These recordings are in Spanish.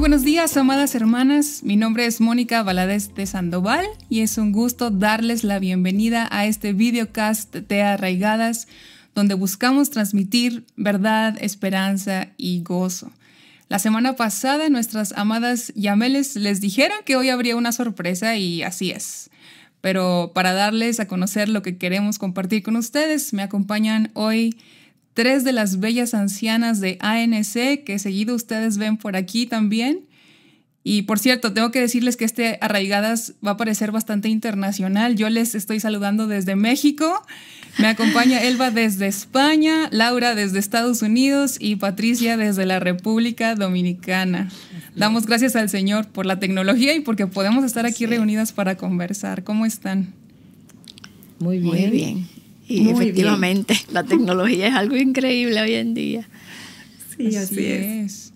buenos días, amadas hermanas. Mi nombre es Mónica Valadez de Sandoval y es un gusto darles la bienvenida a este videocast de Arraigadas, donde buscamos transmitir verdad, esperanza y gozo. La semana pasada nuestras amadas Yameles les dijeron que hoy habría una sorpresa y así es. Pero para darles a conocer lo que queremos compartir con ustedes, me acompañan hoy tres de las bellas ancianas de ANC que seguido ustedes ven por aquí también. Y por cierto, tengo que decirles que este Arraigadas va a parecer bastante internacional. Yo les estoy saludando desde México. Me acompaña Elba desde España, Laura desde Estados Unidos y Patricia desde la República Dominicana. Damos gracias al Señor por la tecnología y porque podemos estar aquí reunidas para conversar. ¿Cómo están? Muy bien. Muy bien. Y efectivamente, la tecnología es algo increíble hoy en día. Sí, así, es.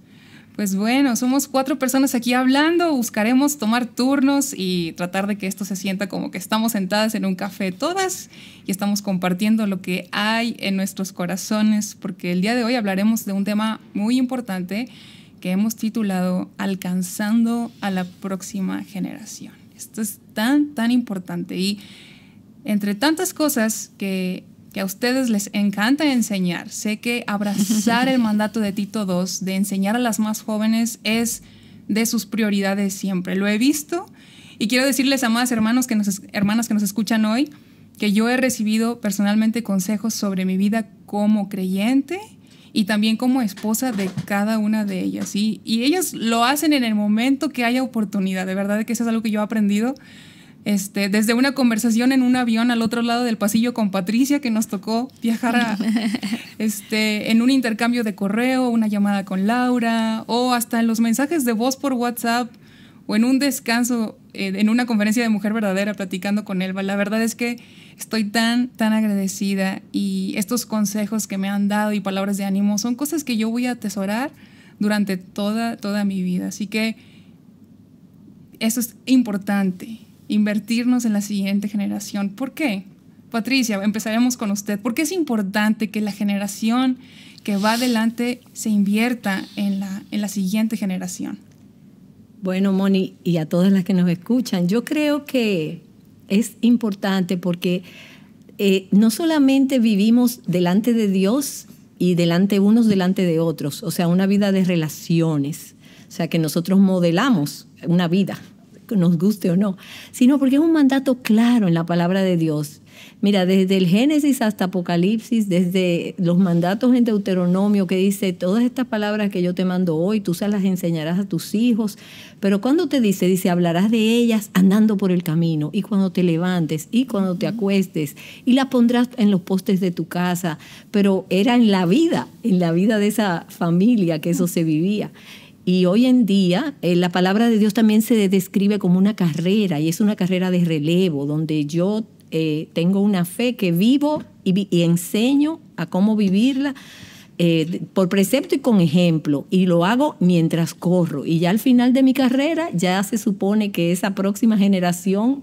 Pues bueno, somos cuatro personas aquí hablando, buscaremos tomar turnos y tratar de que esto se sienta como que estamos sentadas en un café todas y estamos compartiendo lo que hay en nuestros corazones, porque el día de hoy hablaremos de un tema muy importante que hemos titulado Alcanzando a la próxima generación. Esto es tan, tan importante y entre tantas cosas que, a ustedes les encanta enseñar, sé que abrazar el mandato de Tito II, de enseñar a las más jóvenes, es de sus prioridades siempre. Lo he visto y quiero decirles a más hermanos que nos, hermanas que nos escuchan hoy que yo he recibido personalmente consejos sobre mi vida como creyente y también como esposa de cada una de ellas. Y, y ellas lo hacen en el momento que haya oportunidad. De verdad que eso es algo que yo he aprendido este, desde una conversación en un avión al otro lado del pasillo con Patricia, que nos tocó viajar este, en un intercambio de correo, una llamada con Laura, o hasta en los mensajes de voz por WhatsApp, o en un descanso, eh, en una conferencia de Mujer Verdadera, platicando con Elba. La verdad es que estoy tan, tan agradecida y estos consejos que me han dado y palabras de ánimo son cosas que yo voy a atesorar durante toda, toda mi vida. Así que eso es importante invertirnos en la siguiente generación. ¿Por qué? Patricia, empezaremos con usted. ¿Por qué es importante que la generación que va adelante se invierta en la, en la siguiente generación? Bueno, Moni, y a todas las que nos escuchan, yo creo que es importante porque eh, no solamente vivimos delante de Dios y delante unos delante de otros, o sea, una vida de relaciones, o sea, que nosotros modelamos una vida, nos guste o no, sino porque es un mandato claro en la palabra de Dios. Mira, desde el Génesis hasta Apocalipsis, desde los mandatos en Deuteronomio que dice, todas estas palabras que yo te mando hoy, tú se las enseñarás a tus hijos, pero cuando te dice, dice, hablarás de ellas andando por el camino, y cuando te levantes, y cuando te acuestes, y las pondrás en los postes de tu casa, pero era en la vida, en la vida de esa familia que eso se vivía. Y hoy en día eh, la palabra de Dios también se describe como una carrera y es una carrera de relevo donde yo eh, tengo una fe que vivo y, enseño a cómo vivirla eh, por precepto y con ejemplo y lo hago mientras corro y ya al final de mi carrera ya se supone que esa próxima generación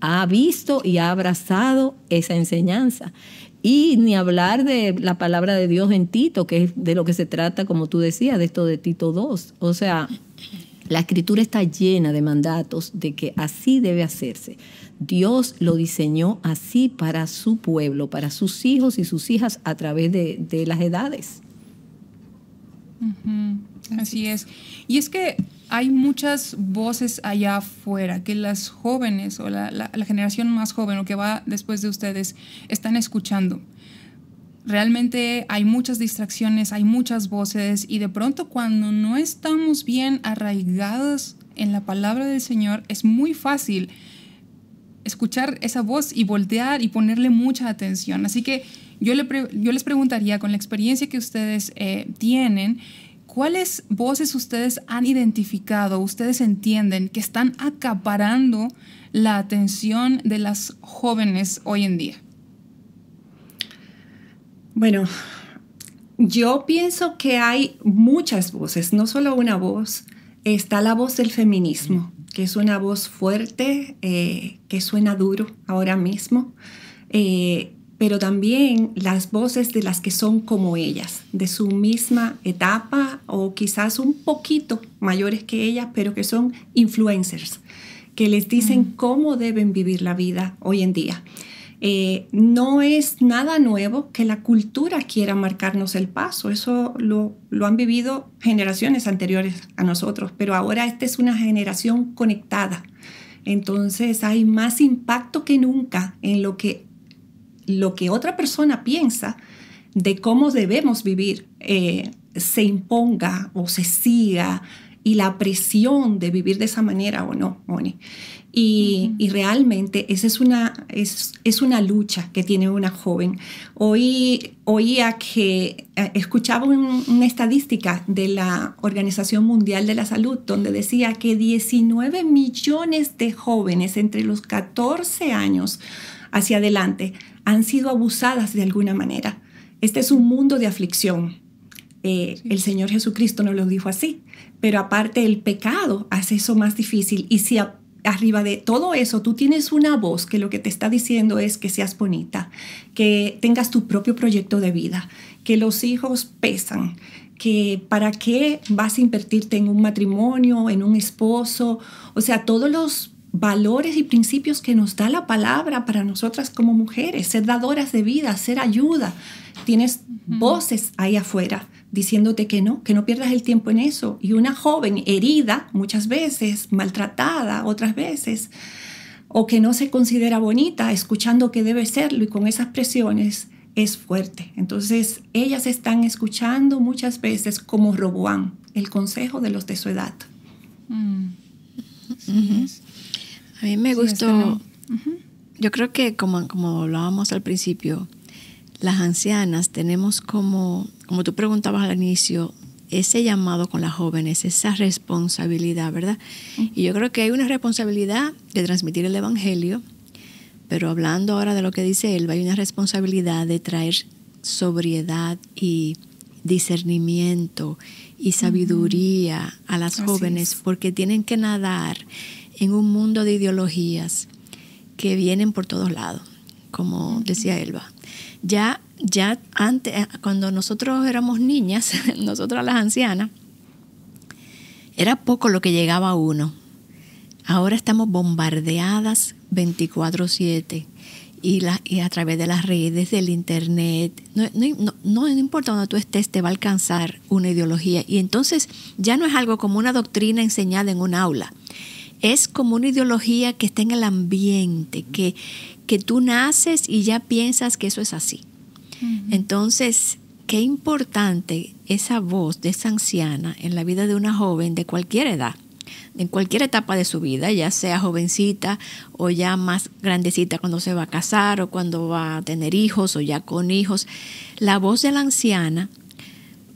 ha visto y ha abrazado esa enseñanza. Y ni hablar de la palabra de Dios en Tito, que es de lo que se trata, como tú decías, de esto de Tito 2. O sea, la escritura está llena de mandatos de que así debe hacerse. Dios lo diseñó así para su pueblo, para sus hijos y sus hijas a través de, las edades. Así es. Y es que hay muchas voces allá afuera que las jóvenes o la, generación más joven o que va después de ustedes están escuchando. Realmente hay muchas distracciones, hay muchas voces y de pronto cuando no estamos bien arraigados en la palabra del Señor es muy fácil escuchar esa voz y voltear y ponerle mucha atención. Así que yo, le yo les preguntaría, con la experiencia que ustedes eh, tienen, ¿Cuáles voces ustedes han identificado, ustedes entienden que están acaparando la atención de las jóvenes hoy en día? Bueno, yo pienso que hay muchas voces, no solo una voz. Está la voz del feminismo, que es una voz fuerte, eh, que suena duro ahora mismo. Eh, pero también las voces de las que son como ellas, de su misma etapa o quizás un poquito mayores que ellas, pero que son influencers, que les dicen mm. cómo deben vivir la vida hoy en día. Eh, no es nada nuevo que la cultura quiera marcarnos el paso, eso lo, lo han vivido generaciones anteriores a nosotros, pero ahora esta es una generación conectada. Entonces hay más impacto que nunca en lo que, lo que otra persona piensa de cómo debemos vivir eh, se imponga o se siga y la presión de vivir de esa manera o no, Moni. Y, realmente esa es una, es, una lucha que tiene una joven. Hoy oía que eh, escuchaba una estadística de la Organización Mundial de la Salud donde decía que 19 millones de jóvenes entre los 14 años hacia adelante han sido abusadas de alguna manera. Este es un mundo de aflicción. Eh, el Señor Jesucristo nos lo dijo así, pero aparte el pecado hace eso más difícil y si arriba de todo eso tú tienes una voz que lo que te está diciendo es que seas bonita, que tengas tu propio proyecto de vida, que los hijos pesan, que para qué vas a invertirte en un matrimonio, en un esposo, o sea, todos los valores y principios que nos da la palabra para nosotras como mujeres, ser dadoras de vida, ser ayuda. Tienes voces ahí afuera diciéndote que no, que no pierdas el tiempo en eso. Y una joven herida, muchas veces, maltratada, otras veces, o que no se considera bonita, escuchando que debe serlo y con esas presiones, es fuerte. Entonces, ellas están escuchando muchas veces como Roboán, el consejo de los de su edad. Mm. A mí me gustó, yo creo que como, como hablábamos al principio, las ancianas tenemos como, como tú preguntabas al inicio, ese llamado con las jóvenes, esa responsabilidad, ¿verdad? Y yo creo que hay una responsabilidad de transmitir el Evangelio, pero hablando ahora de lo que dice él, hay una responsabilidad de traer sobriedad y discernimiento y sabiduría a las jóvenes, porque tienen que nadar en un mundo de ideologías que vienen por todos lados, como decía Elba ya, ya antes, eh, cuando nosotros éramos niñas, nosotras las ancianas, era poco lo que llegaba a uno. Ahora estamos bombardeadas 24/7 y, la, y a través de las redes, del internet. No, no, no, importa donde tú estés, te va a alcanzar una ideología. Y entonces ya no es algo como una doctrina enseñada en un aula. Es como una ideología que está en el ambiente, que, que tú naces y ya piensas que eso es así. Entonces, qué importante esa voz de esa anciana en la vida de una joven de cualquier edad, en cualquier etapa de su vida, ya sea jovencita o ya más grandecita cuando se va a casar o cuando va a tener hijos o ya con hijos. La voz de la anciana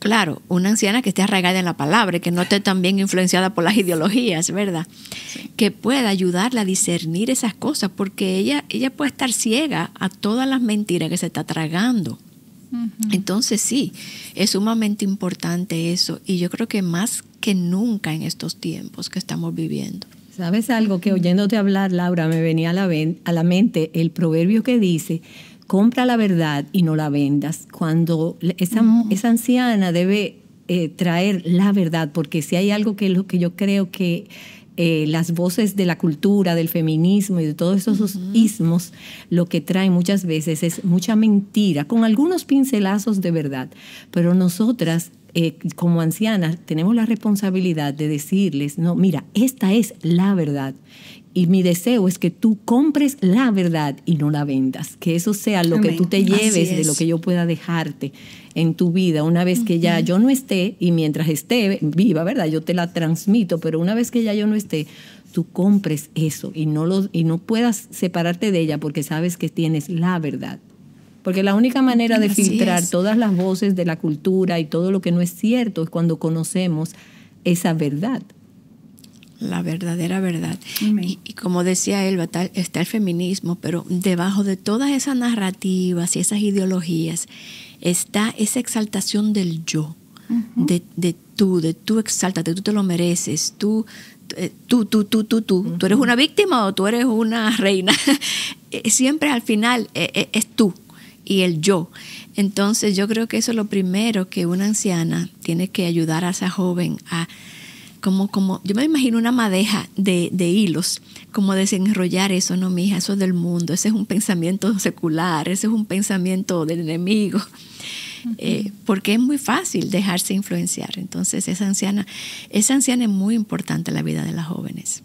Claro, una anciana que esté arraigada en la palabra, que no esté también influenciada por las ideologías, ¿verdad? Que pueda ayudarla a discernir esas cosas, porque ella, ella puede estar ciega a todas las mentiras que se está tragando. Entonces sí, es sumamente importante eso y yo creo que más que nunca en estos tiempos que estamos viviendo. ¿Sabes algo que oyéndote hablar, Laura, me venía a la, a la mente el proverbio que dice, compra la verdad y no la vendas. Cuando esa, esa anciana debe eh, traer la verdad, porque si hay algo que lo que yo creo que eh, las voces de la cultura, del feminismo y de todos esos ismos, lo que traen muchas veces es mucha mentira, con algunos pincelazos de verdad. Pero nosotras, eh, como ancianas, tenemos la responsabilidad de decirles, no, mira, esta es la verdad. Y mi deseo es que tú compres la verdad y no la vendas. Que eso sea lo que tú te lleves de lo que yo pueda dejarte en tu vida. Una vez que ya yo no esté, y mientras esté viva, ¿verdad? Yo te la transmito, pero una vez que ya yo no esté, tú compres eso y no, lo, y no puedas separarte de ella porque sabes que tienes la verdad. Porque la única manera de filtrar todas las voces de la cultura y todo lo que no es cierto es cuando conocemos esa verdad. La verdadera verdad. Y, como decía él, está el feminismo, pero debajo de todas esas narrativas y esas ideologías está esa exaltación del yo, de, de, tú, de tú exáltate, tú te lo mereces, tú, tú, tú, tú, tú, tú, tú eres una víctima o tú eres una reina. Siempre al final es tú y el yo. Entonces yo creo que eso es lo primero que una anciana tiene que ayudar a esa joven a como, como, yo me imagino una madeja de, de, hilos, como desenrollar eso, no, mija, eso es del mundo, ese es un pensamiento secular, ese es un pensamiento del enemigo, eh, porque es muy fácil dejarse influenciar. Entonces, esa anciana, esa anciana es muy importante en la vida de las jóvenes.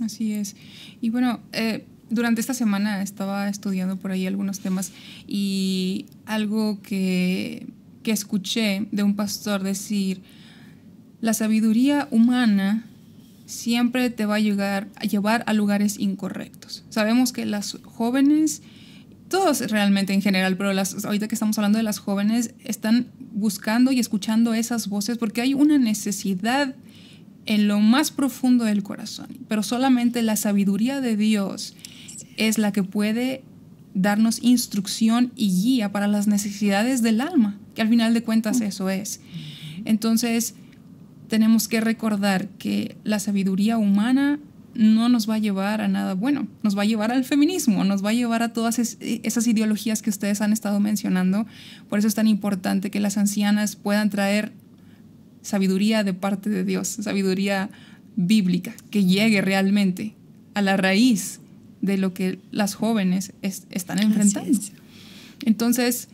Así es. Y bueno, eh, durante esta semana estaba estudiando por ahí algunos temas y algo que, que escuché de un pastor decir, la sabiduría humana siempre te va a llegar a llevar a lugares incorrectos. Sabemos que las jóvenes, todos realmente en general, pero las, ahorita que estamos hablando de las jóvenes, están buscando y escuchando esas voces porque hay una necesidad en lo más profundo del corazón, pero solamente la sabiduría de Dios es la que puede darnos instrucción y guía para las necesidades del alma, que al final de cuentas eso es. Entonces, tenemos que recordar que la sabiduría humana no nos va a llevar a nada bueno, nos va a llevar al feminismo, nos va a llevar a todas esas ideologías que ustedes han estado mencionando. Por eso es tan importante que las ancianas puedan traer sabiduría de parte de Dios, sabiduría bíblica, que llegue realmente a la raíz de lo que las jóvenes están enfrentando. Entonces,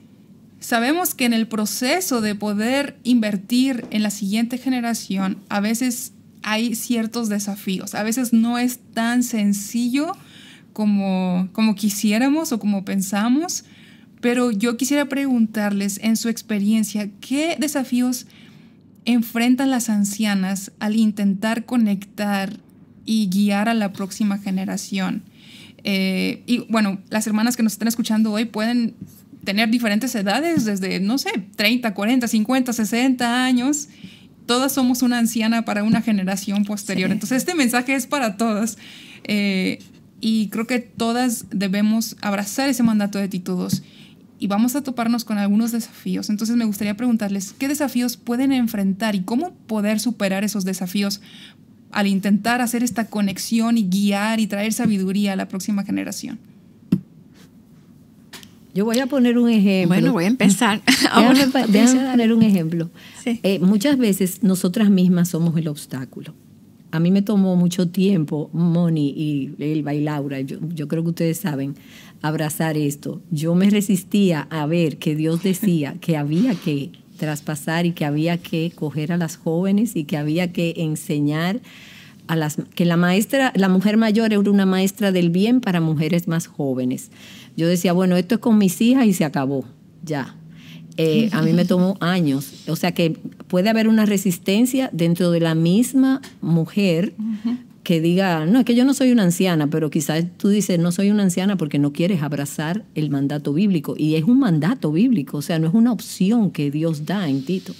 sabemos que en el proceso de poder invertir en la siguiente generación, a veces hay ciertos desafíos, a veces no es tan sencillo como, como quisiéramos o como pensamos, pero yo quisiera preguntarles en su experiencia, ¿qué desafíos enfrentan las ancianas al intentar conectar y guiar a la próxima generación? Eh, y bueno, las hermanas que nos están escuchando hoy pueden tener diferentes edades, desde, no sé, 30, 40, 50, 60 años. Todas somos una anciana para una generación posterior. Entonces, este mensaje es para todas. Eh, y creo que todas debemos abrazar ese mandato de títulos y vamos a toparnos con algunos desafíos. Entonces me gustaría preguntarles qué desafíos pueden enfrentar y cómo poder superar esos desafíos al intentar hacer esta conexión y guiar y traer sabiduría a la próxima generación. Yo voy a poner un ejemplo. Bueno, voy a empezar. déjame, poner un ejemplo. Eh, muchas veces nosotras mismas somos el obstáculo. A mí me tomó mucho tiempo, Moni y Elba y Laura, yo, yo creo que ustedes saben, abrazar esto. Yo me resistía a ver que Dios decía que había que traspasar y que había que coger a las jóvenes y que había que enseñar a las que la maestra, la mujer mayor era una maestra del bien para mujeres más jóvenes. Yo decía, bueno, esto es con mis hijas y se acabó, ya. Eh, a mí me tomó años. O sea que puede haber una resistencia dentro de la misma mujer que diga, no, es que yo no soy una anciana, pero quizás tú dices, no soy una anciana porque no quieres abrazar el mandato bíblico. Y es un mandato bíblico, o sea, no es una opción que Dios da en Tito,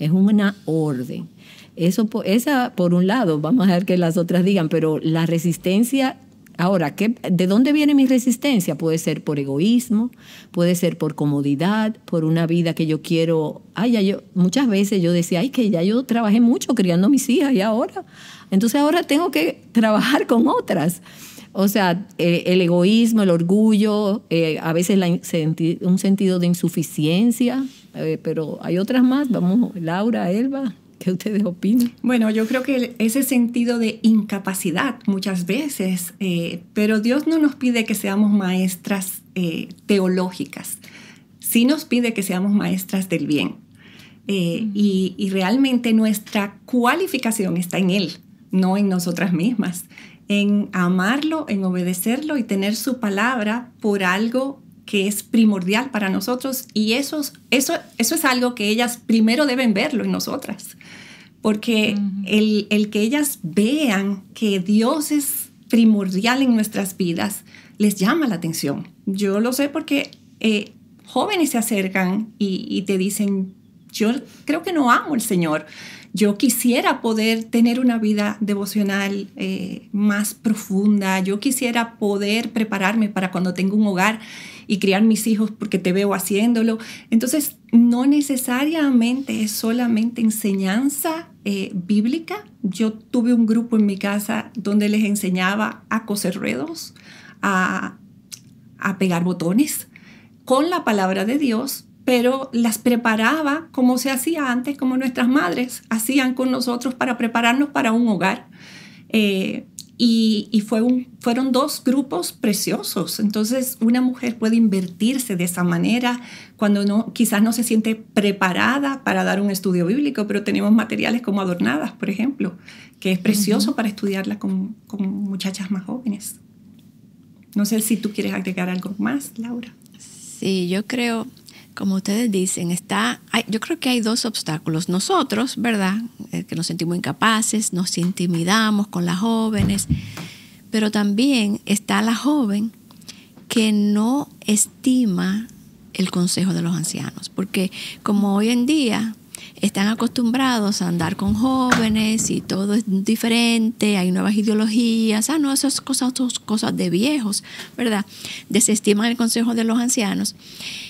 es una orden. Eso, esa, por un lado, vamos a ver que las otras digan, pero la resistencia Ahora, ¿qué, ¿de dónde viene mi resistencia? Puede ser por egoísmo, puede ser por comodidad, por una vida que yo quiero. Ay, ya yo, muchas veces yo decía, ay, que ya yo trabajé mucho criando a mis hijas y ahora. Entonces ahora tengo que trabajar con otras. O sea, eh, el egoísmo, el orgullo, eh, a veces un sentido de insuficiencia, eh, pero hay otras más. Vamos, Laura, Elba. ¿Qué ustedes opinan? Bueno, yo creo que ese sentido de incapacidad muchas veces, eh, pero Dios no nos pide que seamos maestras eh, teológicas, sí nos pide que seamos maestras del bien. Eh, y, y realmente nuestra cualificación está en Él, no en nosotras mismas, en amarlo, en obedecerlo y tener su palabra por algo que es primordial para nosotros y eso, eso, eso es algo que ellas primero deben verlo en nosotras, porque el, el, que ellas vean que Dios es primordial en nuestras vidas les llama la atención. Yo lo sé porque eh, jóvenes se acercan y, y te dicen, yo creo que no amo al Señor. Yo quisiera poder tener una vida devocional eh, más profunda. Yo quisiera poder prepararme para cuando tenga un hogar y criar mis hijos porque te veo haciéndolo. Entonces, no necesariamente es solamente enseñanza eh, bíblica. Yo tuve un grupo en mi casa donde les enseñaba a coser ruedos, a, a pegar botones. con la palabra de Dios, pero las preparaba como se hacía antes, como nuestras madres hacían con nosotros para prepararnos para un hogar. Eh, y, fue un, fueron dos grupos preciosos. Entonces, una mujer puede invertirse de esa manera cuando no, quizás no se siente preparada para dar un estudio bíblico, pero tenemos materiales como Adornadas, por ejemplo, que es precioso para estudiarla con, con muchachas más jóvenes. No sé si tú quieres agregar algo más, Laura. Sí, yo creo, como ustedes dicen, está, yo creo que hay dos obstáculos. Nosotros, ¿verdad? Eh, que nos sentimos incapaces, nos intimidamos con las jóvenes, pero también está la joven que no estima el consejo de los ancianos, porque como hoy en día están acostumbrados a andar con jóvenes y todo es diferente, hay nuevas ideologías, ah, no, esas cosas cosas de viejos, ¿verdad? Desestiman el consejo de los ancianos.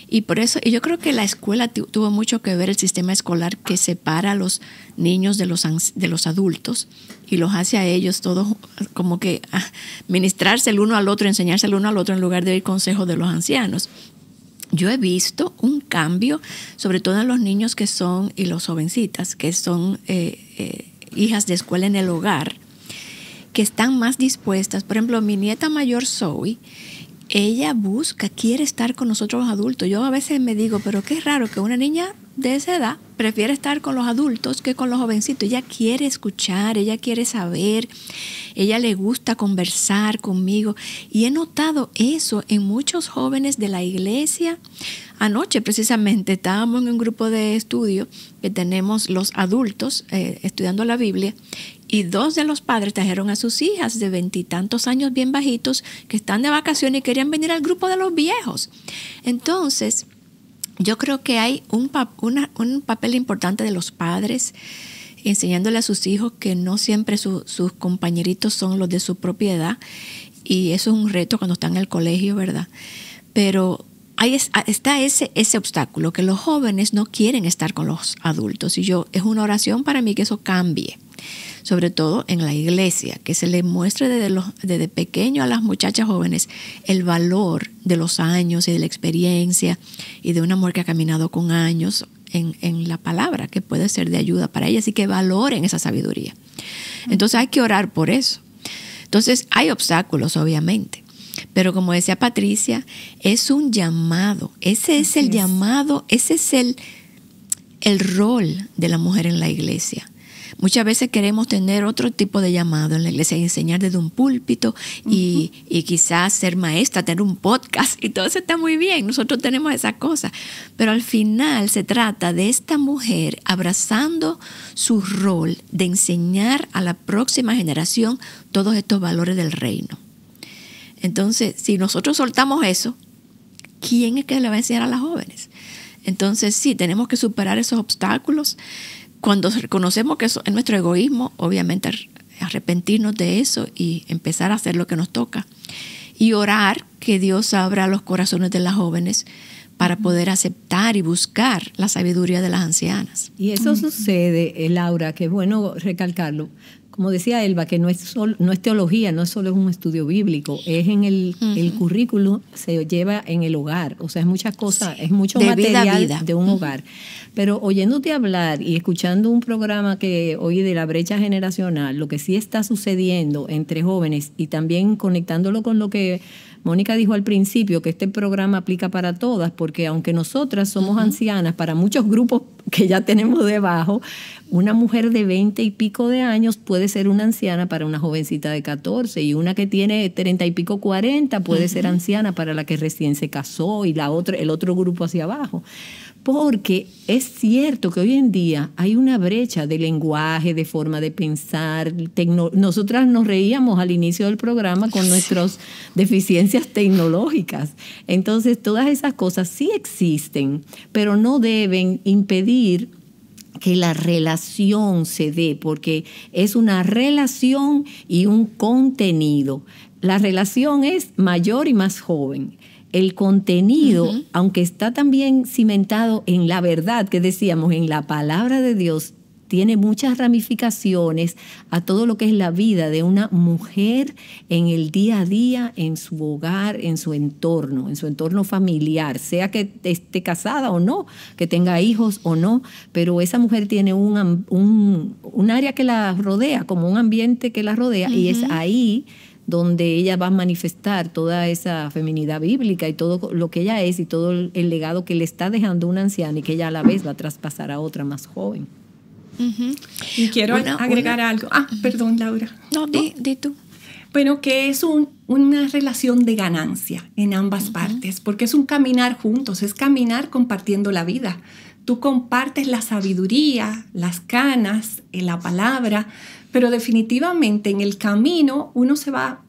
Y por eso, y yo creo que la escuela tuvo mucho que ver el sistema escolar que separa a los niños de los, de los adultos y los hace a ellos todos como que ah, ministrarse el uno al otro, enseñarse el uno al otro en lugar de ir consejo de los ancianos yo he visto un cambio, sobre todo en los niños que son, y los jovencitas, que son eh, eh, hijas de escuela en el hogar, que están más dispuestas. Por ejemplo, mi nieta mayor Zoe, ella busca, quiere estar con nosotros los adultos. Yo a veces me digo, pero qué raro que una niña de esa edad prefiere estar con los adultos que con los jovencitos. Ella quiere escuchar, ella quiere saber, ella le gusta conversar conmigo. Y he notado eso en muchos jóvenes de la iglesia. Anoche precisamente estábamos en un grupo de estudio que tenemos los adultos eh, estudiando la Biblia y dos de los padres trajeron a sus hijas de veintitantos años bien bajitos que están de vacaciones y querían venir al grupo de los viejos. Entonces, yo creo que hay un, un papel importante de los padres enseñándole a sus hijos que no siempre sus compañeritos son los de su propiedad y eso es un reto cuando están en el colegio, ¿verdad? Pero ahí está ese, ese obstáculo, que los jóvenes no quieren estar con los adultos y yo es una oración para mí que eso cambie sobre todo en la iglesia, que se le muestre desde, los, desde pequeño a las muchachas jóvenes el valor de los años y de la experiencia y de un amor que ha caminado con años en, en la palabra, que puede ser de ayuda para ellas y que valoren esa sabiduría. Entonces hay que orar por eso. Entonces hay obstáculos, obviamente. Pero como decía Patricia, es un llamado. Ese es el llamado, ese es el, el rol de la mujer en la iglesia. Muchas veces queremos tener otro tipo de llamado en la iglesia, enseñar desde un púlpito y, quizás ser maestra, tener un podcast y todo eso está muy bien. Nosotros tenemos esa cosa. Pero al final se trata de esta mujer abrazando su rol de enseñar a la próxima generación todos estos valores del reino. Entonces, si nosotros soltamos eso, ¿quién es que le va a enseñar a las jóvenes? Entonces, sí, tenemos que superar esos obstáculos cuando reconocemos que eso es nuestro egoísmo, obviamente arrepentirnos de eso y empezar a hacer lo que nos toca. Y orar que Dios abra los corazones de las jóvenes para poder aceptar y buscar la sabiduría de las ancianas. Y eso sucede, eh, Laura, que es bueno recalcarlo, como decía Elba, que no es, no es teología, no es solo un estudio bíblico, es en el, el currículo, se lleva en el hogar, o sea, es muchas cosas, es mucho material de un hogar. Pero oyéndote hablar y escuchando un programa que hoy de la brecha generacional, lo que sí está sucediendo entre jóvenes y también conectándolo con lo que Mónica dijo al principio que este programa aplica para todas, porque aunque nosotras somos ancianas, para muchos grupos que ya tenemos debajo, una mujer de 20 y pico de años puede ser una anciana para una jovencita de 14 y una que tiene 30 y pico 40 puede ser anciana para la que recién se casó y la otra, el otro grupo hacia abajo. Porque es cierto que hoy en día hay una brecha de lenguaje, de forma de pensar. Nosotras nos reíamos al inicio del programa con nuestras deficiencias tecnológicas. Entonces, todas esas cosas sí existen, pero no deben impedir que la relación se dé, porque es una relación y un contenido. La relación es mayor y más joven el contenido, aunque está también cimentado en la verdad que decíamos, en la palabra de Dios, tiene muchas ramificaciones a todo lo que es la vida de una mujer en el día a día, en su hogar, en su entorno, en su entorno familiar, sea que esté casada o no, que tenga hijos o no, pero esa mujer tiene un, un, área que la rodea, como un ambiente que la rodea, y es ahí donde ella va a manifestar toda esa feminidad bíblica y todo lo que ella es y todo el legado que le está dejando una anciana y que ella a la vez va a traspasar a otra más joven. Y quiero agregar algo. Ah, perdón, Laura. No, di, tú. Bueno, que es una relación de ganancia en ambas partes, porque es un caminar juntos, es caminar compartiendo la vida. Tú compartes la sabiduría, las canas, eh, la palabra, pero definitivamente en el camino uno se va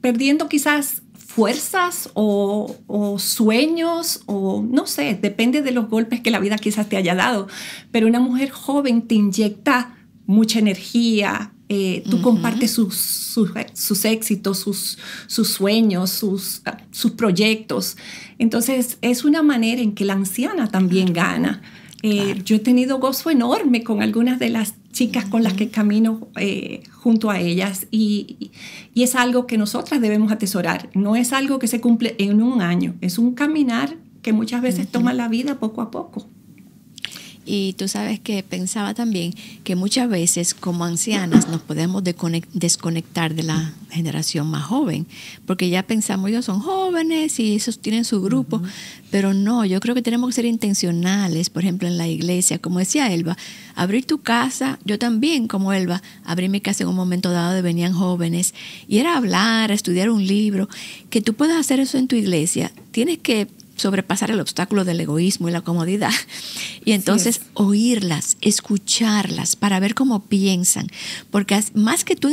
perdiendo quizás fuerzas o, sueños o no sé, depende de los golpes que la vida quizás te haya dado, pero una mujer joven te inyecta mucha energía, eh, tú compartes sus, sus, éxitos, sus, sus sueños, sus, sus proyectos. Entonces es una manera en que la anciana también gana. Eh, yo he tenido gozo enorme con algunas de las chicas con las que camino eh, junto a ellas y, y, es algo que nosotras debemos atesorar. No es algo que se cumple en un año, es un caminar que muchas veces toma la vida poco a poco. Y tú sabes que pensaba también que muchas veces como ancianas nos podemos desconectar de la generación más joven, porque ya pensamos, ellos son jóvenes y esos tienen su grupo, pero no, yo creo que tenemos que ser intencionales, por ejemplo, en la iglesia, como decía Elba, abrir tu casa, yo también como Elba, abrí mi casa en un momento dado de venían jóvenes, y era hablar, estudiar un libro, que tú puedas hacer eso en tu iglesia, tienes que sobrepasar el obstáculo del egoísmo y la comodidad. Y entonces oírlas, escucharlas para ver cómo piensan. Porque más que tú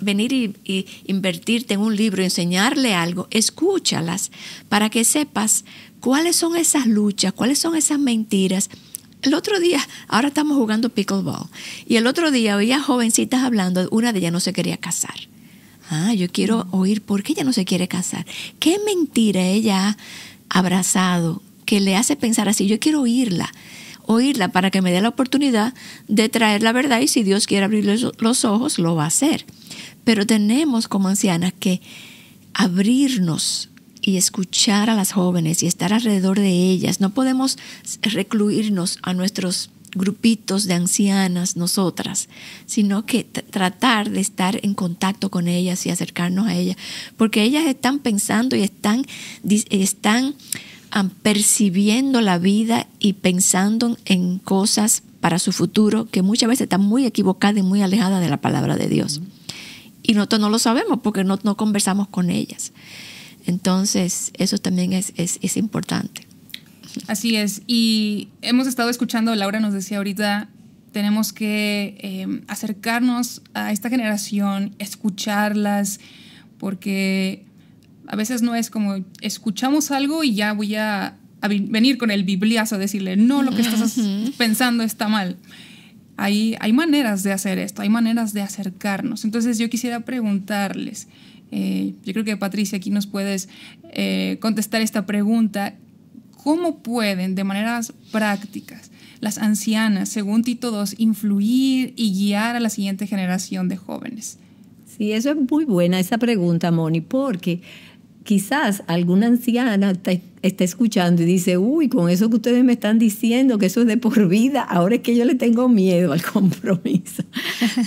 venir y, invertirte en un libro enseñarle algo, escúchalas para que sepas cuáles son esas luchas, cuáles son esas mentiras. El otro día, ahora estamos jugando pickleball, y el otro día oía jovencitas hablando, una de ellas no se quería casar. Ah, yo quiero oír por qué ella no se quiere casar. ¿Qué mentira ella abrazado, que le hace pensar así, yo quiero oírla, oírla para que me dé la oportunidad de traer la verdad y si Dios quiere abrirle los ojos, lo va a hacer. Pero tenemos como ancianas que abrirnos y escuchar a las jóvenes y estar alrededor de ellas. No podemos recluirnos a nuestros grupitos de ancianas, nosotras, sino que tratar de estar en contacto con ellas y acercarnos a ellas, porque ellas están pensando y están, están percibiendo la vida y pensando en cosas para su futuro que muchas veces están muy equivocadas y muy alejadas de la palabra de Dios. Y nosotros no lo sabemos porque no, no conversamos con ellas. Entonces, eso también es, es, es importante. Así es. Y hemos estado escuchando, Laura nos decía ahorita, tenemos que em, acercarnos a esta generación, escucharlas, porque a veces no es como escuchamos algo y ya voy a, venir con el bibliazo a decirle, no, lo que estás pensando está mal. Hay, hay maneras de hacer esto, hay maneras de acercarnos. Entonces yo quisiera preguntarles, eh, yo creo que Patricia aquí nos puedes eh, contestar esta pregunta. ¿Cómo pueden de maneras prácticas las ancianas, según Tito II, influir y guiar a la siguiente generación de jóvenes? Sí, eso es muy buena esa pregunta, Moni, porque quizás alguna anciana está, escuchando y dice, uy, con eso que ustedes me están diciendo, que eso es de por vida, ahora es que yo le tengo miedo al compromiso.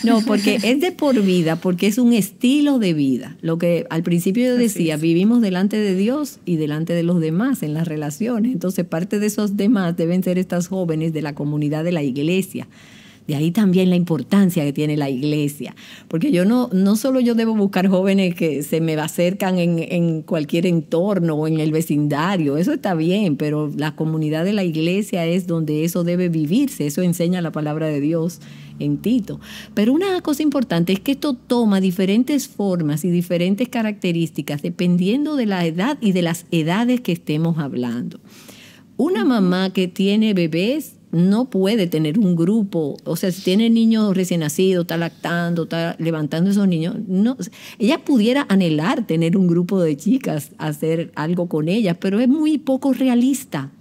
No, porque es de por vida, porque es un estilo de vida. Lo que al principio yo decía, vivimos delante de Dios y delante de los demás en las relaciones. Entonces, parte de esos demás deben ser estas jóvenes de la comunidad de la iglesia de ahí también la importancia que tiene la iglesia, porque yo no, no solo yo debo buscar jóvenes que se me acercan en, en cualquier entorno o en el vecindario, eso está bien, pero la comunidad de la iglesia es donde eso debe vivirse, eso enseña la palabra de Dios en Tito. Pero una cosa importante es que esto toma diferentes formas y diferentes características dependiendo de la edad y de las edades que estemos hablando. Una mamá que tiene bebés no puede tener un grupo, o sea, si tiene niños recién nacidos, está lactando, está levantando esos niños, no, ella pudiera anhelar tener un grupo de chicas, hacer algo con ellas, pero es muy poco realista.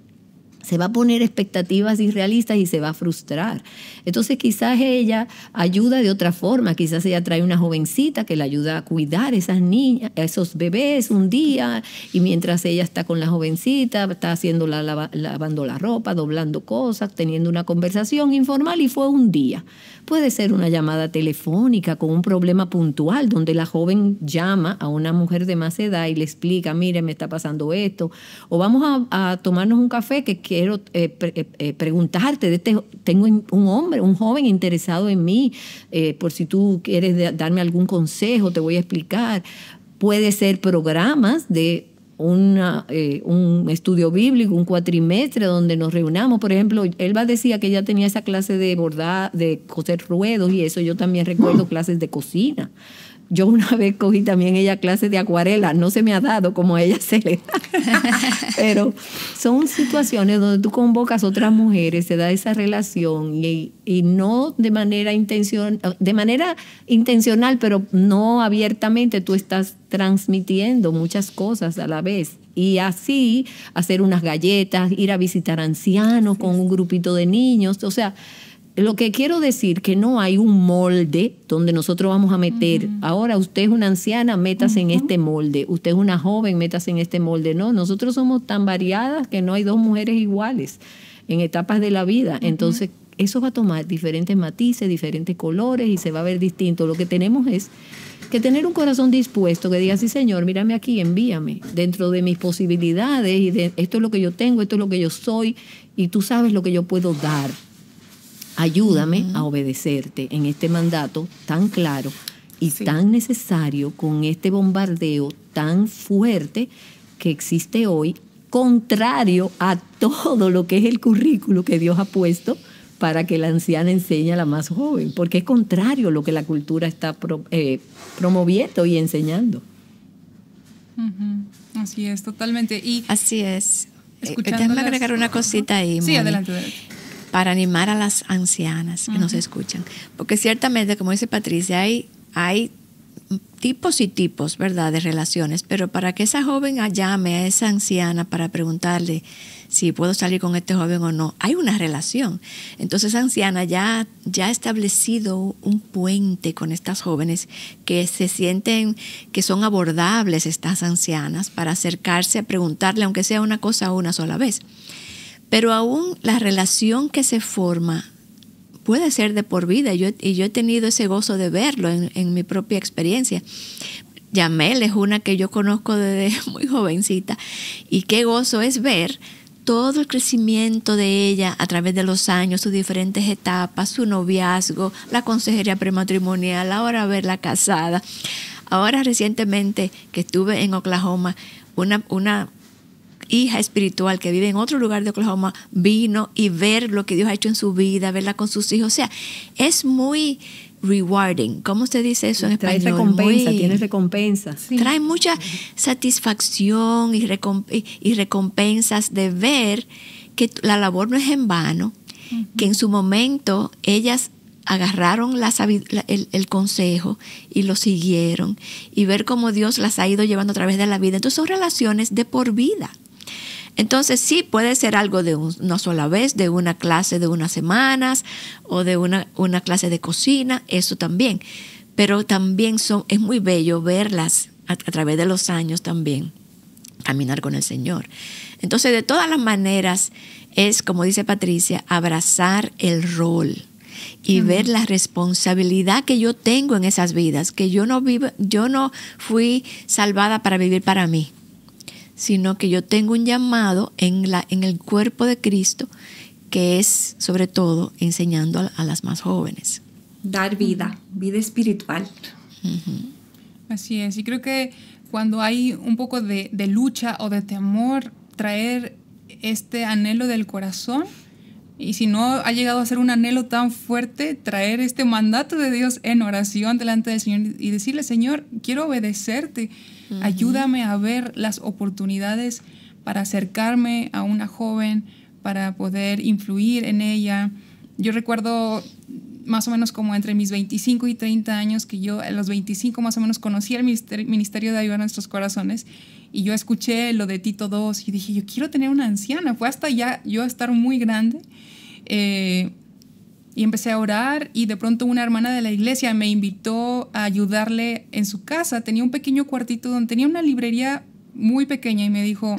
Se va a poner expectativas irrealistas y se va a frustrar. Entonces quizás ella ayuda de otra forma, quizás ella trae una jovencita que le ayuda a cuidar a esas niñas, a esos bebés un día y mientras ella está con la jovencita, está haciendo la, lavando la ropa, doblando cosas, teniendo una conversación informal y fue un día. Puede ser una llamada telefónica con un problema puntual donde la joven llama a una mujer de más edad y le explica, mire, me está pasando esto, o vamos a, tomarnos un café que quiero eh, eh, eh, preguntarte, este, tengo un hombre, un joven interesado en mí, por si tú quieres darme algún consejo, te voy a explicar. Puede ser programas de una, un estudio bíblico, un cuatrimestre donde nos reunamos. Por ejemplo, Elba decía que ella tenía esa clase de bordar, de coser ruedos y eso. Yo también recuerdo clases de cocina. Yo una vez cogí también ella clase de acuarela, no se me ha dado como a ella se le da, pero son situaciones donde tú convocas a otras mujeres, se da esa relación y, no de manera, intención, de manera intencional, pero no abiertamente tú estás transmitiendo muchas cosas a la vez. Y así hacer unas galletas, ir a visitar ancianos con un grupito de niños, o sea, lo que quiero decir que no hay un molde donde nosotros vamos a meter, ahora usted es una anciana, métase en este molde, usted es una joven, métase en este molde. No, nosotros somos tan variadas que no hay dos mujeres iguales en etapas de la vida. Entonces, eso va a tomar diferentes matices, diferentes colores y se va a ver distinto. Lo que tenemos es que tener un corazón dispuesto que diga, sí Señor, mírame aquí, envíame dentro de mis posibilidades y de esto es lo que yo tengo, esto es lo que yo soy y tú sabes lo que yo puedo dar Ayúdame a obedecerte en este mandato tan claro y tan necesario con este bombardeo tan fuerte que existe hoy, contrario a todo lo que es el currículo que Dios ha puesto para que la anciana enseñe a la más joven, porque es contrario a lo que la cultura está eh, promoviendo y enseñando. Así es, totalmente. Y Así es. Eh, déjame agregar una cosita ahí. Sí, adelante para animar a las ancianas que nos escuchan. Porque ciertamente, como dice Patricia, hay, hay tipos y tipos, ¿verdad?, de relaciones, pero para que esa joven llame a esa anciana para preguntarle si puedo salir con este joven o no, hay una relación. Entonces, esa anciana ya, ya ha establecido un puente con estas jóvenes que se sienten que son abordables estas ancianas para acercarse a preguntarle, aunque sea una cosa una sola vez. Pero aún la relación que se forma puede ser de por vida. Yo, y yo he tenido ese gozo de verlo en, mi propia experiencia. Yamel es una que yo conozco desde muy jovencita. Y qué gozo es ver todo el crecimiento de ella a través de los años, sus diferentes etapas, su noviazgo, la consejería prematrimonial, ahora verla casada. Ahora recientemente que estuve en Oklahoma, una, una hija espiritual que vive en otro lugar de Oklahoma vino y ver lo que Dios ha hecho en su vida, verla con sus hijos. O sea, es muy rewarding. ¿Cómo usted dice eso en trae español? Recompensa, tiene recompensa. Trae mucha satisfacción y, y, recompensas de ver que la labor no es en vano, que en su momento ellas agarraron la, el, el, consejo y lo siguieron y ver cómo Dios las ha ido llevando a través de la vida. Entonces son relaciones de por vida. Entonces sí puede ser algo de una sola vez, de una clase de unas semanas o de una, una clase de cocina, eso también. Pero también son, es muy bello verlas a, través de los años también, caminar con el Señor. Entonces de todas las maneras es, como dice Patricia, abrazar el rol y ver la responsabilidad que yo tengo en esas vidas, que yo no vivo, yo no fui salvada para vivir para mí sino que yo tengo un llamado en, la, en el cuerpo de Cristo que es sobre todo enseñando a, las más jóvenes. Dar vida, vida espiritual. Así es, y creo que cuando hay un poco de, de lucha o de temor, traer este anhelo del corazón y si no ha llegado a ser un anhelo tan fuerte, traer este mandato de Dios en oración delante del Señor y decirle, Señor, quiero obedecerte. Ayúdame a ver las oportunidades para acercarme a una joven, para poder influir en ella. Yo recuerdo más o menos como entre mis 25 y 30 años, que yo a los 25 más o menos conocí el ministerio, de ayuda a nuestros corazones y yo escuché lo de Tito II y dije, yo quiero tener una anciana. Fue hasta ya yo estar muy grande. Eh, y empecé a orar y de pronto una hermana de la iglesia me invitó a ayudarle en su casa. Tenía un pequeño cuartito donde tenía una librería muy pequeña y me dijo,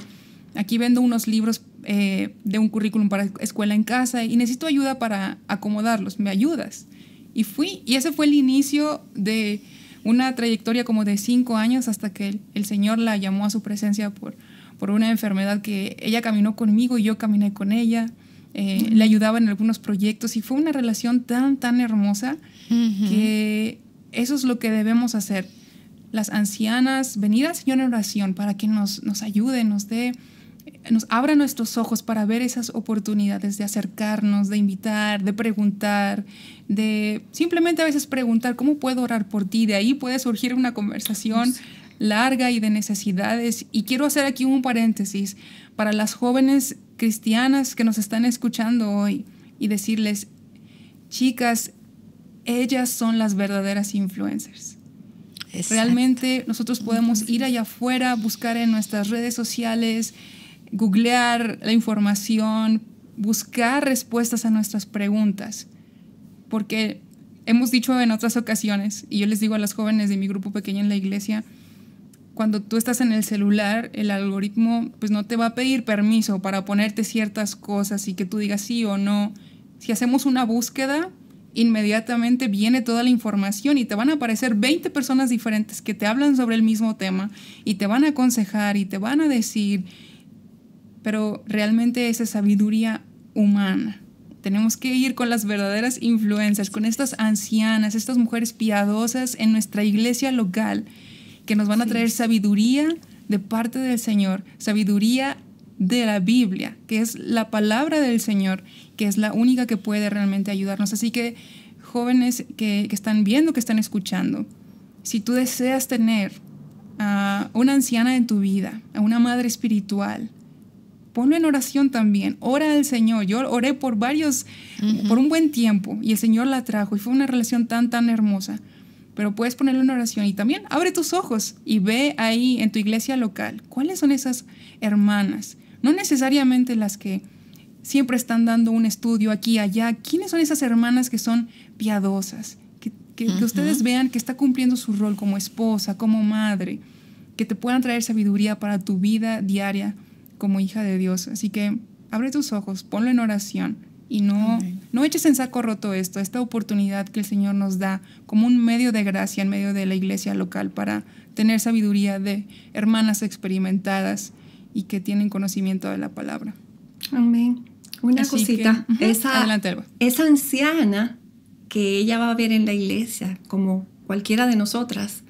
aquí vendo unos libros eh, de un currículum para escuela en casa y necesito ayuda para acomodarlos, ¿me ayudas? Y fui, y ese fue el inicio de una trayectoria como de cinco años hasta que el, Señor la llamó a su presencia por, por una enfermedad que ella caminó conmigo y yo caminé con ella. Eh, le ayudaba en algunos proyectos y fue una relación tan, tan hermosa que eso es lo que debemos hacer. Las ancianas, venir al Señor en oración para que nos, nos ayude, nos dé nos abra nuestros ojos para ver esas oportunidades de acercarnos, de invitar, de preguntar, de simplemente a veces preguntar, ¿cómo puedo orar por ti? De ahí puede surgir una conversación larga y de necesidades. Y quiero hacer aquí un paréntesis para las jóvenes cristianas que nos están escuchando hoy y decirles, chicas, ellas son las verdaderas influencers. Realmente nosotros podemos ir allá afuera, buscar en nuestras redes sociales, googlear la información, buscar respuestas a nuestras preguntas, porque hemos dicho en otras ocasiones, y yo les digo a las jóvenes de mi grupo pequeño en la iglesia, cuando tú estás en el celular, el algoritmo pues no te va a pedir permiso para ponerte ciertas cosas y que tú digas sí o no. Si hacemos una búsqueda, inmediatamente viene toda la información y te van a aparecer 20 personas diferentes que te hablan sobre el mismo tema y te van a aconsejar y te van a decir pero realmente esa sabiduría humana. Tenemos que ir con las verdaderas influencias, con estas ancianas, estas mujeres piadosas en nuestra iglesia local, que nos van a traer sabiduría de parte del Señor, sabiduría de la Biblia, que es la palabra del Señor, que es la única que puede realmente ayudarnos. Así que jóvenes que, que están viendo, que están escuchando, si tú deseas tener a una anciana en tu vida, a una madre espiritual, ponlo en oración también. Ora al Señor. Yo oré por varios, por un buen tiempo y el Señor la trajo y fue una relación tan, tan hermosa. Pero puedes ponerlo en oración y también abre tus ojos y ve ahí en tu iglesia local cuáles son esas hermanas. No necesariamente las que siempre están dando un estudio aquí y allá. ¿Quiénes son esas hermanas que son piadosas? Que, que ustedes vean que está cumpliendo su rol como esposa, como madre, que te puedan traer sabiduría para tu vida diaria como hija de Dios. Así que abre tus ojos, ponlo en oración y no, no eches en saco roto esto, esta oportunidad que el Señor nos da como un medio de gracia en medio de la iglesia local para tener sabiduría de hermanas experimentadas y que tienen conocimiento de la palabra. Amén. Una cosita, esa, esa anciana que ella va a ver en la iglesia, como cualquiera de nosotras,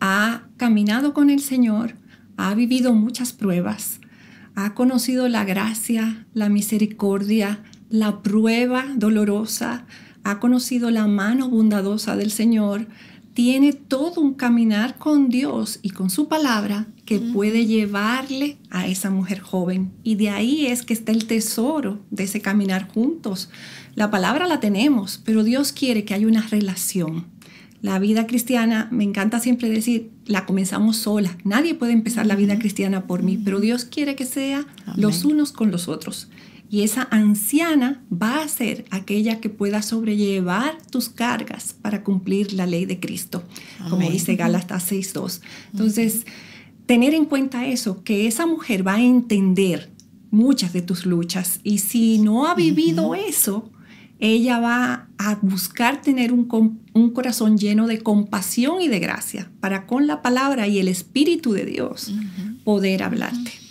ha caminado con el Señor, ha vivido muchas pruebas, ha conocido la gracia, la misericordia, la prueba dolorosa, ha conocido la mano bondadosa del Señor, tiene todo un caminar con Dios y con su palabra que puede llevarle a esa mujer joven. Y de ahí es que está el tesoro de ese caminar juntos. La palabra la tenemos, pero Dios quiere que haya una relación. La vida cristiana, me encanta siempre decir, la comenzamos sola. Nadie puede empezar la vida cristiana por mí, pero Dios quiere que sea los unos con los otros. Y esa anciana va a ser aquella que pueda sobrellevar tus cargas para cumplir la ley de Cristo, como dice Gálatas 6.2. Entonces, tener en cuenta eso, que esa mujer va a entender muchas de tus luchas y si no ha vivido eso, ella va a buscar tener un, corazón lleno de compasión y de gracia para con la palabra y el Espíritu de Dios poder hablarte.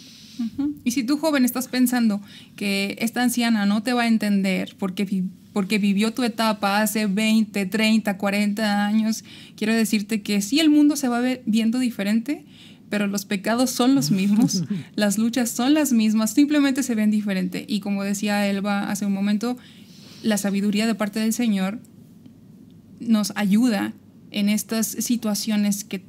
Y si tú joven estás pensando que esta anciana no te va a entender porque, porque vivió tu etapa hace 20, 30, 40 años, quiero decirte que sí el mundo se va viendo diferente, pero los pecados son los mismos, las luchas son las mismas, simplemente se ven diferente. Y como decía Elba hace un momento, la sabiduría de parte del Señor nos ayuda en estas situaciones que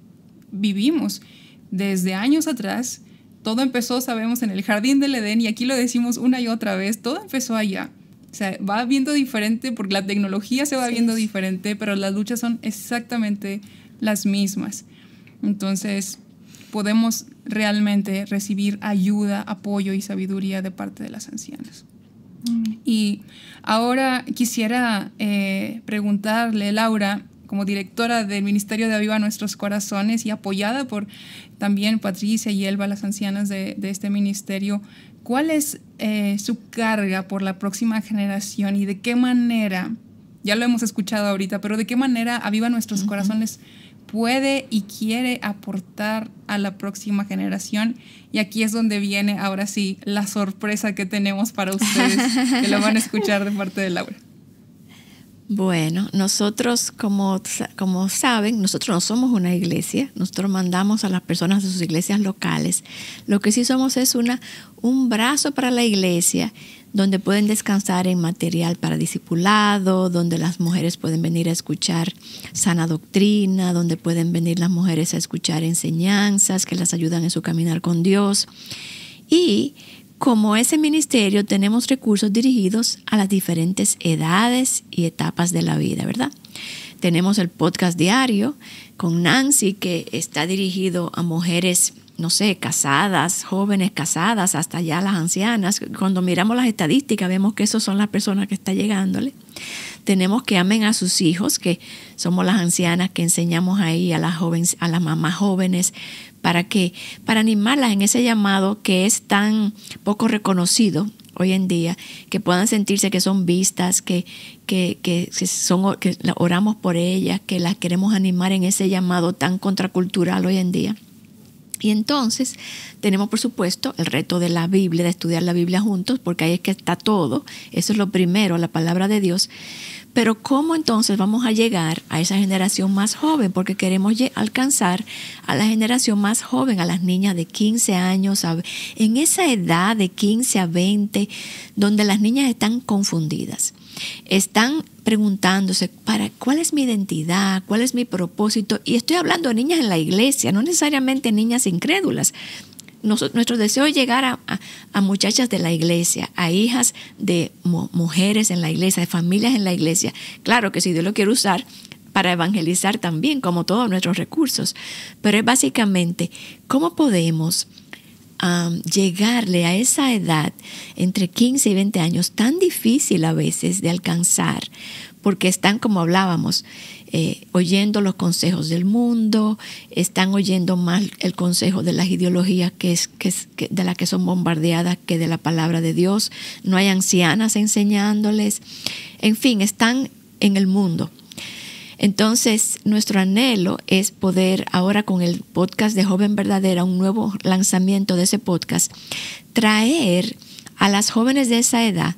vivimos desde años atrás. Todo empezó, sabemos, en el jardín del Edén y aquí lo decimos una y otra vez, todo empezó allá. O sea, va viendo diferente porque la tecnología se va viendo diferente, pero las luchas son exactamente las mismas. Entonces, podemos realmente recibir ayuda, apoyo y sabiduría de parte de las ancianas. Y ahora quisiera eh, preguntarle, Laura, como directora del Ministerio de Aviva Nuestros Corazones y apoyada por también Patricia y Elba, las ancianas de, este ministerio, ¿cuál es eh, su carga por la próxima generación y de qué manera, ya lo hemos escuchado ahorita, pero de qué manera Aviva Nuestros Corazones puede y quiere aportar a la próxima generación. Y aquí es donde viene ahora sí la sorpresa que tenemos para ustedes, que lo van a escuchar de parte de Laura. Bueno, nosotros, como, como saben, nosotros no somos una iglesia, nosotros mandamos a las personas de sus iglesias locales. Lo que sí somos es una, un brazo para la iglesia donde pueden descansar en material para discipulado, donde las mujeres pueden venir a escuchar sana doctrina, donde pueden venir las mujeres a escuchar enseñanzas que las ayudan en su caminar con Dios. Y como ese ministerio tenemos recursos dirigidos a las diferentes edades y etapas de la vida, ¿verdad? Tenemos el podcast diario con Nancy que está dirigido a mujeres, no sé, casadas, jóvenes casadas, hasta ya las ancianas. Cuando miramos las estadísticas vemos que esas son las personas que están llegándole. Tenemos que amen a sus hijos, que somos las ancianas que enseñamos ahí a las jóvenes, a las mamás jóvenes, para que para animarlas en ese llamado que es tan poco reconocido hoy en día, que puedan sentirse que son vistas, que, que, que, son, que oramos por ellas, que las queremos animar en ese llamado tan contracultural hoy en día. Y entonces tenemos, por supuesto, el reto de la Biblia, de estudiar la Biblia juntos, porque ahí es que está todo. Eso es lo primero, la palabra de Dios. Pero ¿cómo entonces vamos a llegar a esa generación más joven? Porque queremos alcanzar a la generación más joven, a las niñas de 15 años, en esa edad de 15 a 20, donde las niñas están confundidas. Están preguntándose para cuál es mi identidad, cuál es mi propósito. Y estoy hablando de niñas en la iglesia, no necesariamente niñas incrédulas nuestro deseo es llegar a, muchachas de la iglesia, a hijas de mujeres en la iglesia, de familias en la iglesia. Claro que si Dios lo quiere usar para evangelizar también, como todos nuestros recursos, pero es básicamente cómo podemos llegarle a esa edad entre 15 y 20 años tan difícil a veces de alcanzar, porque están, como hablábamos, eh, oyendo los consejos del mundo, están oyendo más el consejo de las ideologías que es, que de las que son bombardeadas que de la palabra de Dios. No hay ancianas enseñándoles. En fin, están en el mundo. Entonces, nuestro anhelo es poder ahora con el podcast de Joven Verdadera, un nuevo lanzamiento de ese podcast, traer a las jóvenes de esa edad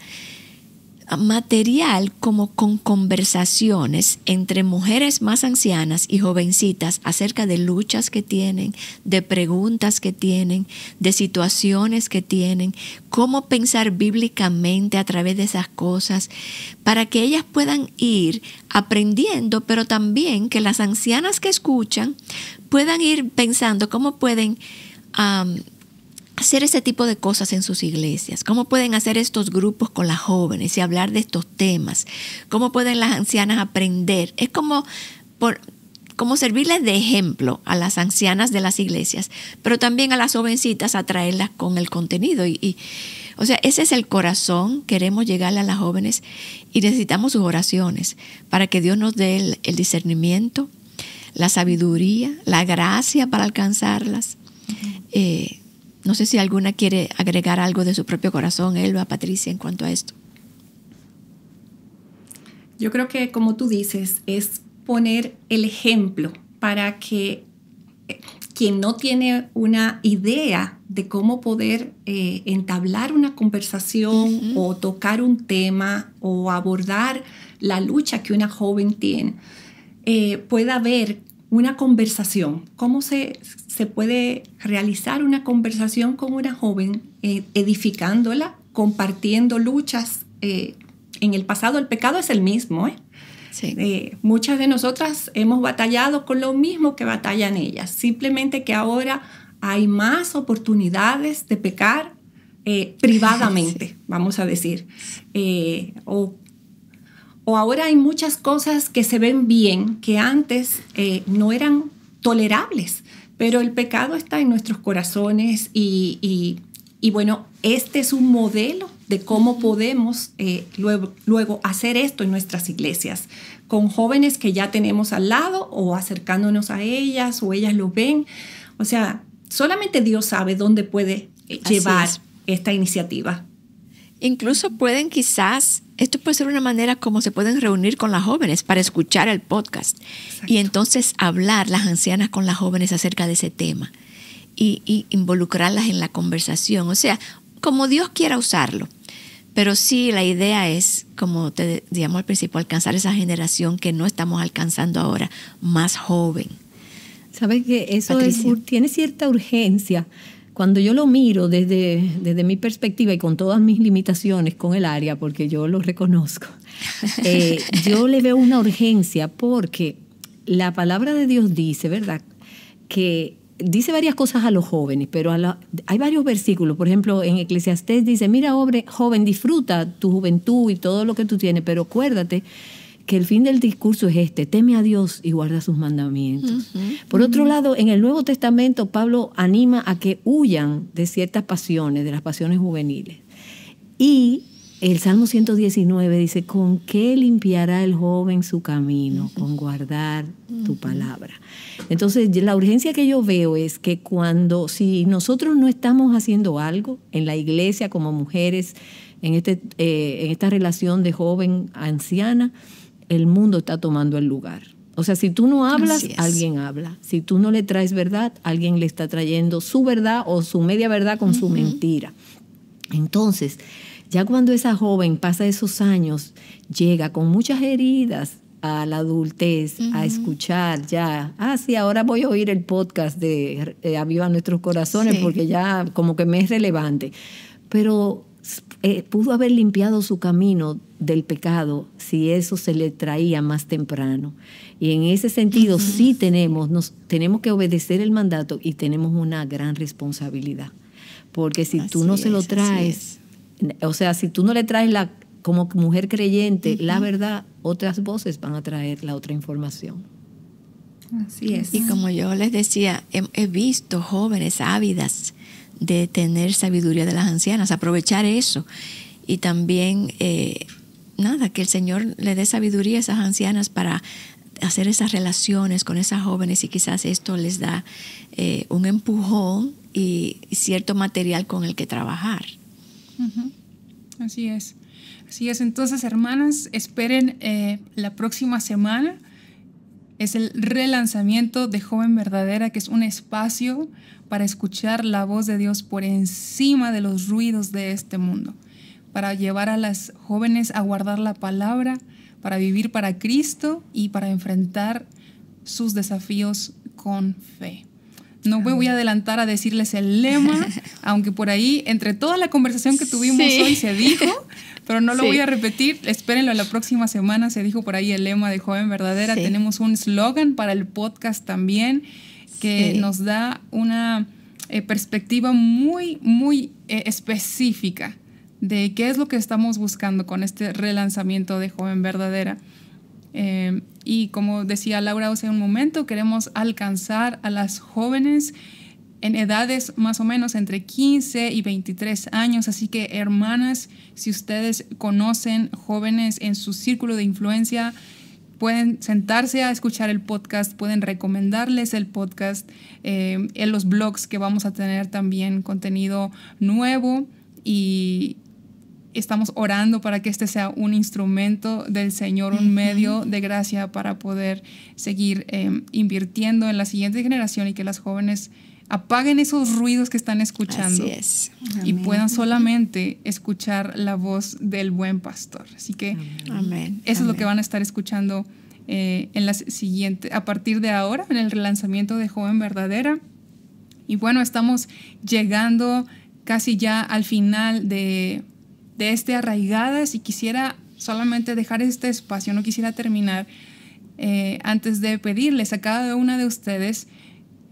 material como con conversaciones entre mujeres más ancianas y jovencitas acerca de luchas que tienen, de preguntas que tienen, de situaciones que tienen, cómo pensar bíblicamente a través de esas cosas, para que ellas puedan ir aprendiendo, pero también que las ancianas que escuchan puedan ir pensando cómo pueden hacer ese tipo de cosas en sus iglesias? ¿Cómo pueden hacer estos grupos con las jóvenes y hablar de estos temas? ¿Cómo pueden las ancianas aprender? Es como, por, como servirles de ejemplo a las ancianas de las iglesias, pero también a las jovencitas a traerlas con el contenido. Y, o sea, ese es el corazón, queremos llegarle a las jóvenes y necesitamos sus oraciones para que Dios nos dé el, discernimiento, la sabiduría, la gracia para alcanzarlas. No sé si alguna quiere agregar algo de su propio corazón, Elba, Patricia, en cuanto a esto. Yo creo que, como tú dices, es poner el ejemplo para que eh, quien no tiene una idea de cómo poder eh, entablar una conversación o tocar un tema o abordar la lucha que una joven tiene, eh, pueda ver una conversación, cómo se, se puede realizar una conversación con una joven, eh, edificándola, compartiendo luchas. Eh, en el pasado el pecado es el mismo. ¿eh? muchas de nosotras hemos batallado con lo mismo que batallan ellas, simplemente que ahora hay más oportunidades de pecar, privadamente, vamos a decir. Eh, o, ahora hay muchas cosas que se ven bien que antes eh, no eran tolerables, pero el pecado está en nuestros corazones y, bueno, este es un modelo de cómo podemos luego, luego hacer esto en nuestras iglesias, con jóvenes que ya tenemos al lado o acercándonos a ellas o ellas lo ven. O sea, solamente Dios sabe dónde puede llevar esta iniciativa. Incluso pueden quizás, esto puede ser una manera como se pueden reunir con las jóvenes para escuchar el podcast y entonces hablar las ancianas con las jóvenes acerca de ese tema y, involucrarlas en la conversación. O sea, como Dios quiera usarlo. Pero sí, la idea es, como te digamos al principio, alcanzar esa generación que no estamos alcanzando ahora, más joven. ¿Sabes que eso tiene cierta urgencia? Cuando yo lo miro desde, desde mi perspectiva y con todas mis limitaciones con el área, porque yo lo reconozco, eh, yo le veo una urgencia porque la palabra de Dios dice, ¿verdad? Que dice varias cosas a los jóvenes, pero hay varios versículos. Por ejemplo, en Eclesiastés dice, mira, joven, disfruta tu juventud y todo lo que tú tienes, pero acuérdate que el fin del discurso es este, teme a Dios y guarda sus mandamientos. Por otro lado, en el Nuevo Testamento Pablo anima a que huyan de ciertas pasiones, de las pasiones juveniles. Y el Salmo 119 dice, ¿con qué limpiará el joven su camino? Con guardar tu palabra. Entonces, la urgencia que yo veo es que cuando, si nosotros no estamos haciendo algo en la iglesia como mujeres, en, este, eh, en esta relación de joven a anciana, el mundo está tomando el lugar. O sea, si tú no hablas, alguien habla. Si tú no le traes verdad, alguien le está trayendo su verdad o su media verdad con su mentira. Entonces, ya cuando esa joven pasa esos años, llega con muchas heridas a la adultez, a escuchar ya, ah, sí, ahora voy a oír el podcast de eh, Aviva Nuestros Corazones porque ya como que me es relevante. Pero eh, pudo haber limpiado su camino del pecado si eso se le traía más temprano. Y en ese sentido sí tenemos, nos, tenemos que obedecer el mandato y tenemos una gran responsabilidad. Porque si tú no se lo traes, o sea, si tú no le traes la, como mujer creyente la verdad, otras voces van a traer la otra información. Así es. Y como yo les decía, he visto jóvenes ávidas de tener sabiduría de las ancianas, aprovechar eso. Y también, eh, nada, que el Señor le dé sabiduría a esas ancianas para hacer esas relaciones con esas jóvenes y quizás esto les da eh, un empujón y cierto material con el que trabajar. Así es. Así es. Entonces, hermanas, esperen eh, la próxima semana. Es el relanzamiento de Joven Verdadera, que es un espacio para escuchar la voz de Dios por encima de los ruidos de este mundo, para llevar a las jóvenes a guardar la palabra, para vivir para Cristo y para enfrentar sus desafíos con fe. No me voy a adelantar a decirles el lema, aunque por ahí, entre toda la conversación que tuvimos hoy, se dijo, pero no lo voy a repetir. Espérenlo la próxima semana. Se dijo por ahí el lema de Joven Verdadera. Tenemos un slogan para el podcast también que nos da una eh, perspectiva muy, muy eh, específica de qué es lo que estamos buscando con este relanzamiento de Joven Verdadera. Eh, y como decía Laura hace un momento, queremos alcanzar a las jóvenes en edades más o menos entre 15 y 23 años. Así que hermanas, si ustedes conocen jóvenes en su círculo de influencia, pueden sentarse a escuchar el podcast, pueden recomendarles el podcast, eh, en los blogs que vamos a tener también contenido nuevo y estamos orando para que este sea un instrumento del Señor, un medio de gracia para poder seguir eh, invirtiendo en la siguiente generación y que las jóvenes apaguen esos ruidos que están escuchando y puedan solamente escuchar la voz del buen pastor. Así que Amén. eso es lo que van a estar escuchando eh, en la siguiente, a partir de ahora, en el relanzamiento de Joven Verdadera. Y bueno, estamos llegando casi ya al final de, de este Arraigadas y quisiera solamente dejar este espacio, no quisiera terminar eh, antes de pedirles a cada una de ustedes,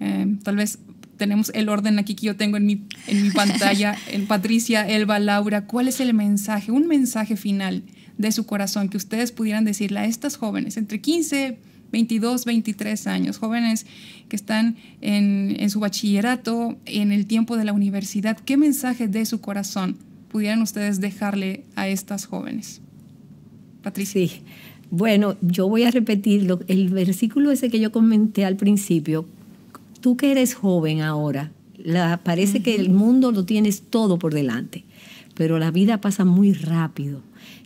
eh, tal vez tenemos el orden aquí que yo tengo en mi, en mi pantalla, en Patricia, Elba, Laura, ¿cuál es el mensaje, un mensaje final de su corazón que ustedes pudieran decirle a estas jóvenes entre 15, 22, 23 años, jóvenes que están en, en su bachillerato, en el tiempo de la universidad, ¿qué mensaje de su corazón pudieran ustedes dejarle a estas jóvenes? Patricia. Sí. Bueno, yo voy a repetir el versículo ese que yo comenté al principio. Tú que eres joven ahora, la, parece que el mundo lo tienes todo por delante, pero la vida pasa muy rápido.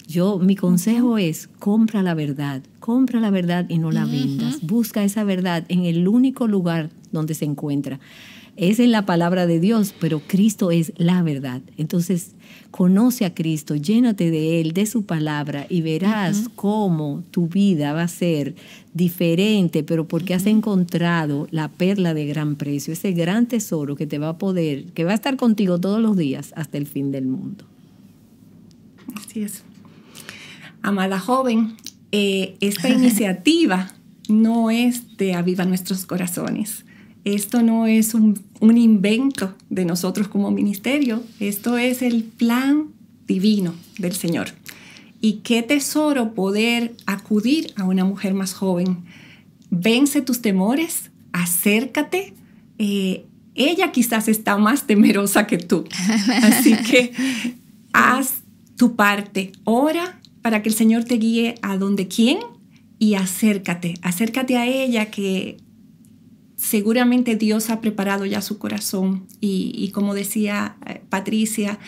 Yo, mi consejo es, compra la verdad, compra la verdad y no la vendas. Busca esa verdad en el único lugar donde se encuentra. Es en la palabra de Dios, pero Cristo es la verdad. Entonces, conoce a Cristo, llénate de Él, de su palabra y verás cómo tu vida va a ser diferente, pero porque has encontrado la perla de gran precio, ese gran tesoro que te va a poder, que va a estar contigo todos los días hasta el fin del mundo. Así es. Amada joven, eh, esta iniciativa no es de Aviva Nuestros Corazones esto no es un, invento de nosotros como ministerio, esto es el plan divino del Señor. Y qué tesoro poder acudir a una mujer más joven. Vence tus temores, acércate. Eh, ella quizás está más temerosa que tú. Así que haz tu parte. Ora para que el Señor te guíe a donde quién y acércate. Acércate a ella que seguramente Dios ha preparado ya su corazón y, como decía eh, Patricia,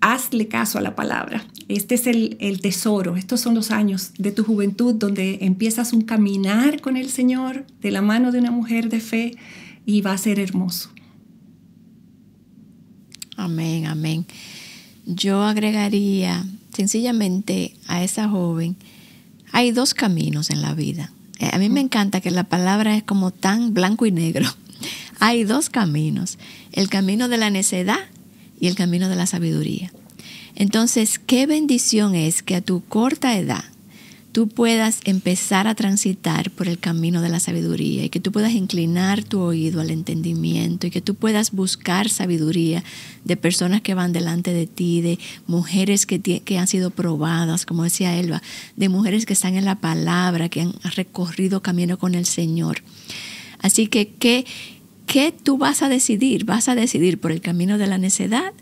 hazle caso a la palabra. Este es el, tesoro, estos son los años de tu juventud donde empiezas un caminar con el Señor de la mano de una mujer de fe y va a ser hermoso. Amén, amén. Yo agregaría sencillamente a esa joven, hay dos caminos en la vida. Eh, a mí me encanta que la palabra es como tan blanco y negro. Hay dos caminos, el camino de la necedad y el camino de la sabiduría. Entonces, qué bendición es que a tu corta edad tú puedas empezar a transitar por el camino de la sabiduría y que tú puedas inclinar tu oído al entendimiento y que tú puedas buscar sabiduría de personas que van delante de ti, de mujeres que, que han sido probadas, como decía Elba, de mujeres que están en la palabra, que han recorrido camino con el Señor. Así que, ¿qué, qué tú vas a decidir? ¿Vas a decidir por el camino de la necedad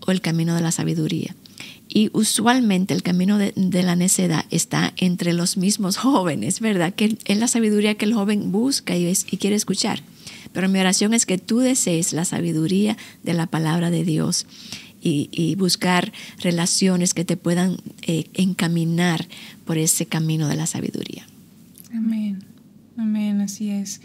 o el camino de la sabiduría? Y usualmente el camino de, la necedad está entre los mismos jóvenes, ¿verdad? Que es la sabiduría que el joven busca y, y quiere escuchar. Pero mi oración es que tú desees la sabiduría de la palabra de Dios y, buscar relaciones que te puedan eh, encaminar por ese camino de la sabiduría. Amén, amén, así es.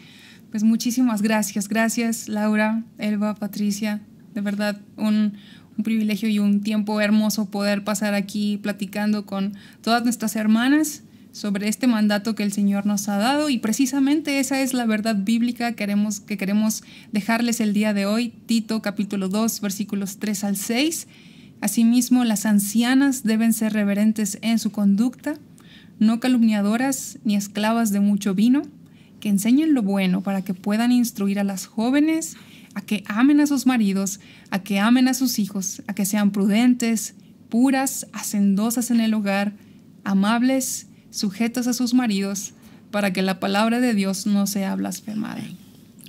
Pues muchísimas gracias, gracias Laura, Elba, Patricia, de verdad un, un privilegio y un tiempo hermoso poder pasar aquí platicando con todas nuestras hermanas sobre este mandato que el Señor nos ha dado y precisamente esa es la verdad bíblica que queremos, que queremos dejarles el día de hoy, Tito capítulo 2 versículos 3 al 6. Asimismo, las ancianas deben ser reverentes en su conducta, no calumniadoras ni esclavas de mucho vino, que enseñen lo bueno para que puedan instruir a las jóvenes a que amen a sus maridos, a que amen a sus hijos, a que sean prudentes, puras, hacendosas en el hogar, amables, sujetas a sus maridos, para que la palabra de Dios no sea blasfemada.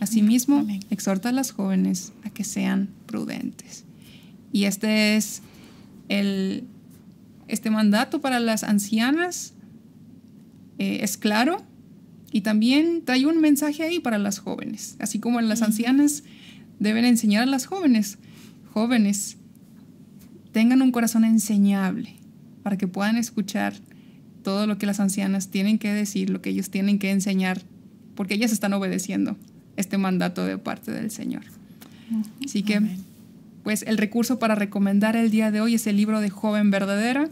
Asimismo, exhorta a las jóvenes a que sean prudentes. Y este es el, este mandato para las ancianas. Eh, es claro y también trae un mensaje ahí para las jóvenes. Así como en las ancianas deben enseñar a las jóvenes. Jóvenes, tengan un corazón enseñable para que puedan escuchar todo lo que las ancianas tienen que decir, lo que ellos tienen que enseñar, porque ellas están obedeciendo este mandato de parte del Señor. Así que, pues el recurso para recomendar el día de hoy es el libro de Joven Verdadera.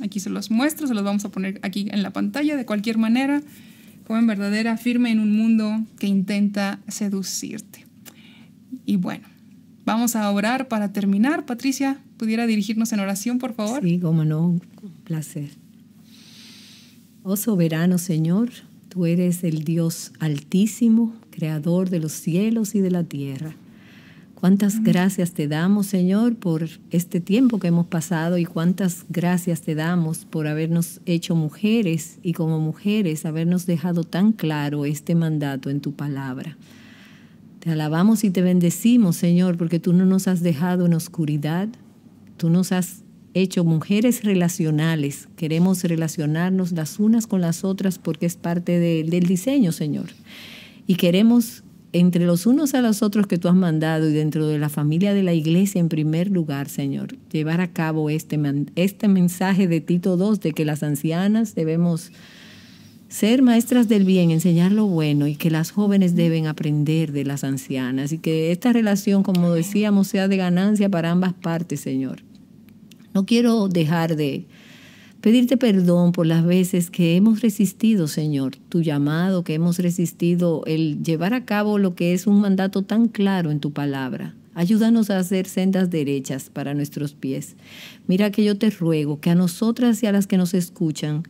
Aquí se los muestro, se los vamos a poner aquí en la pantalla de cualquier manera. Joven Verdadera, firme en un mundo que intenta seducirte. Y bueno, vamos a orar para terminar. Patricia, ¿pudiera dirigirnos en oración, por favor? Sí, como no, un placer. Oh soberano Señor, tú eres el Dios altísimo, creador de los cielos y de la tierra. Cuántas gracias te damos, Señor, por este tiempo que hemos pasado y cuántas gracias te damos por habernos hecho mujeres y como mujeres habernos dejado tan claro este mandato en tu palabra. Te alabamos y te bendecimos, Señor, porque tú no nos has dejado en oscuridad, tú nos has hecho mujeres relacionales. Queremos relacionarnos las unas con las otras porque es parte del diseño, Señor. Y queremos entre los unos a los otros que tú has mandado y dentro de la familia de la iglesia en primer lugar, Señor, llevar a cabo este, este mensaje de Tito II de que las ancianas debemos ser maestras del bien, enseñar lo bueno y que las jóvenes deben aprender de las ancianas y que esta relación, como decíamos, sea de ganancia para ambas partes, Señor. No quiero dejar de pedirte perdón por las veces que hemos resistido, Señor, tu llamado, que hemos resistido el llevar a cabo lo que es un mandato tan claro en tu palabra. Ayúdanos a hacer sendas derechas para nuestros pies. Mira que yo te ruego que a nosotras y a las que nos escuchan,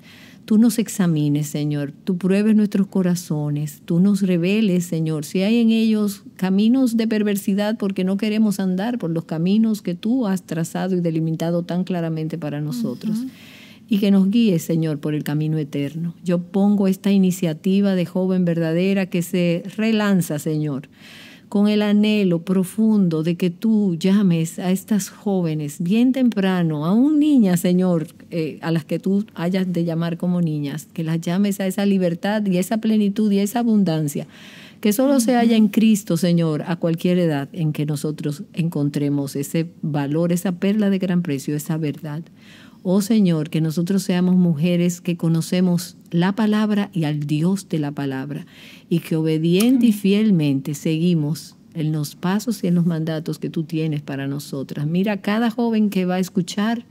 tú nos examines, Señor, tú pruebes nuestros corazones, tú nos reveles, Señor, si hay en ellos caminos de perversidad porque no queremos andar por los caminos que tú has trazado y delimitado tan claramente para nosotros. Y que nos guíe, Señor, por el camino eterno. Yo pongo esta iniciativa de joven verdadera que se relanza, Señor, con el anhelo profundo de que tú llames a estas jóvenes bien temprano, aún niñas, Señor, eh, a las que tú hayas de llamar como niñas, que las llames a esa libertad y esa plenitud y esa abundancia que solo se haya en Cristo, Señor, a cualquier edad en que nosotros encontremos ese valor, esa perla de gran precio, esa verdad. Oh Señor, que nosotros seamos mujeres que conocemos la palabra y al Dios de la palabra y que obediente y fielmente seguimos en los pasos y en los mandatos que tú tienes para nosotras. Mira, cada joven que va a escuchar,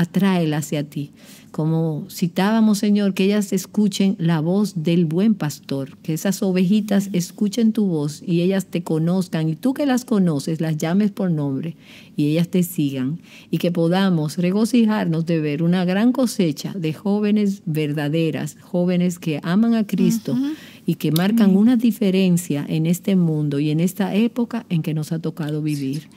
atráela hacia ti. Como citábamos, Señor, que ellas escuchen la voz del buen pastor, que esas ovejitas escuchen tu voz y ellas te conozcan y tú que las conoces las llames por nombre y ellas te sigan y que podamos regocijarnos de ver una gran cosecha de jóvenes verdaderas, jóvenes que aman a Cristo y que marcan una diferencia en este mundo y en esta época en que nos ha tocado vivir.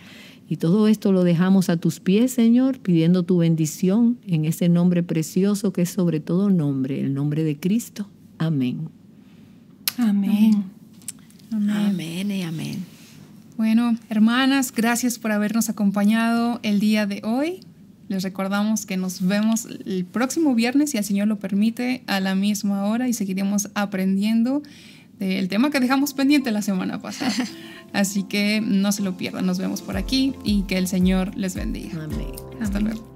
Y todo esto lo dejamos a tus pies, Señor, pidiendo tu bendición en ese nombre precioso que es sobre todo nombre, el nombre de Cristo. Amén. Amén. Amén, y amén. Bueno, hermanas, gracias por habernos acompañado el día de hoy. Les recordamos que nos vemos el próximo viernes, si el Señor lo permite, a la misma hora y seguiremos aprendiendo del tema que dejamos pendiente la semana pasada. Así que no se lo pierdan, nos vemos por aquí y que el Señor les bendiga. Amén. Hasta luego.